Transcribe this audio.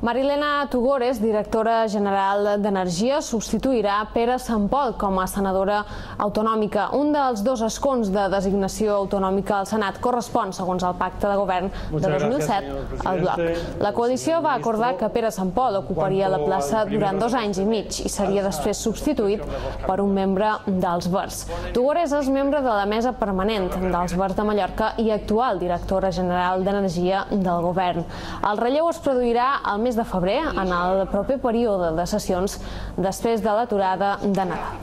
Marilena Tugores, directora general d'Energia, substituirà Pere Sant Pol com a senadora autonòmica. Un dels dos escons de designació autonòmica al Senat correspon, segons el pacte de govern de 2007, al bloc. La coalició va acordar que Pere Sant Pol ocuparia la plaça durant dos anys i mig i seria després substituït per un membre dels Verds. Tugores és membre de la mesa permanent dels Verds de Mallorca i actual directora general d'Energia del govern. El relleu es produirà al mes de febrer en el propi període de sessions després de l'aturada de Nadal.